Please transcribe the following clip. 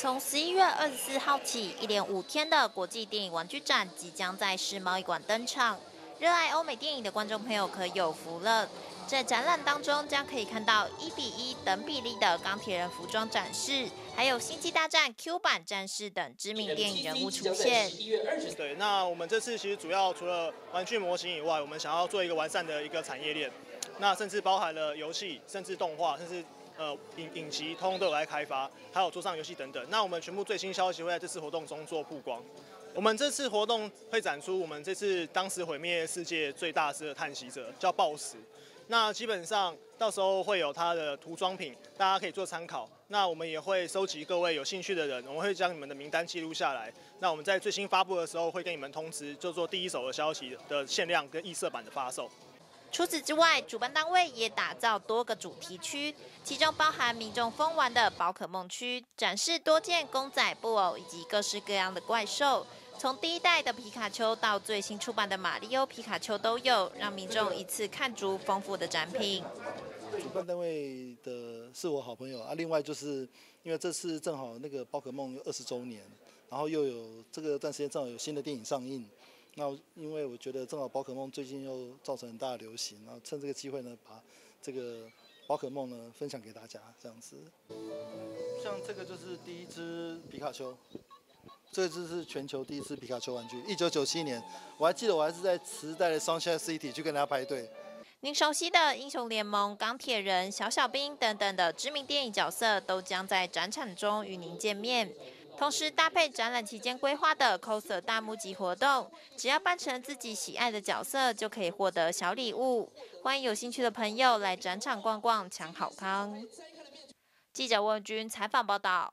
从十一月二十四号起，一连五天的国际电影玩具展即将在世贸易馆登场。热爱欧美电影的观众朋友可有福了，在展览当中将可以看到一比一等比例的钢铁人服装展示，还有星际大战 Q 版战士等知名电影人物出现。对，那我们这次其实主要除了玩具模型以外，我们想要做一个完善的一个产业链，那甚至包含了游戏，甚至动画，甚至。呃，影影集通通都有来开发，还有桌上游戏等等。那我们全部最新消息会在这次活动中做曝光。我们这次活动会展出我们这次当时毁灭世界最大师的探险者，叫 BOSS。那基本上到时候会有它的涂装品，大家可以做参考。那我们也会收集各位有兴趣的人，我们会将你们的名单记录下来。那我们在最新发布的时候会跟你们通知，就做第一手的消息的限量跟异色版的发售。除此之外，主办单位也打造多个主题区，其中包含民众疯玩的宝可梦区，展示多件公仔、布偶以及各式各样的怪兽。从第一代的皮卡丘到最新出版的马里奥皮卡丘都有，让民众一次看足丰富的展品。主办单位的是我好朋友啊，另外就是因为这次正好那个宝可梦二十周年，然后又有这个段时间正好有新的电影上映。那因为我觉得正好宝可梦最近又造成很大的流行，然后趁这个机会呢，把这个宝可梦呢分享给大家，这样子。像这个就是第一只皮卡丘，这只是全球第一只皮卡丘玩具，一九九七年，我还记得我还是在时代的双线 City 去跟大家排队。您熟悉的英雄联盟、钢铁人、小小兵等等的知名电影角色，都将在展场中与您见面。同时搭配展览期间规划的 coser 大募集活动，只要扮成自己喜爱的角色，就可以获得小礼物。欢迎有兴趣的朋友来展场逛逛，抢好康。记者温君采访报道。